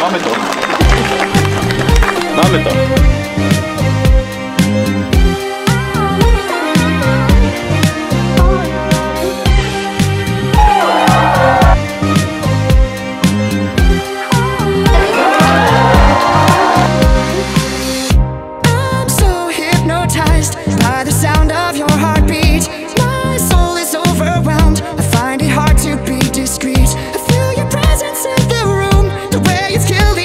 Mamy to. Mamy to. please kill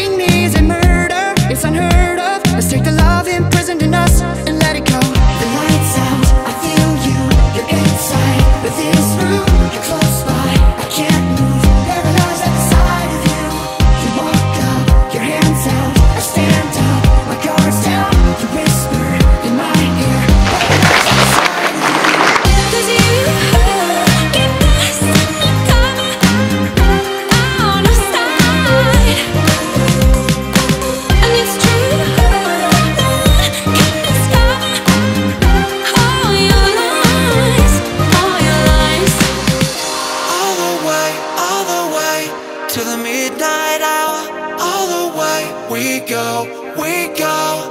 To the midnight hour. All the way we go, we go.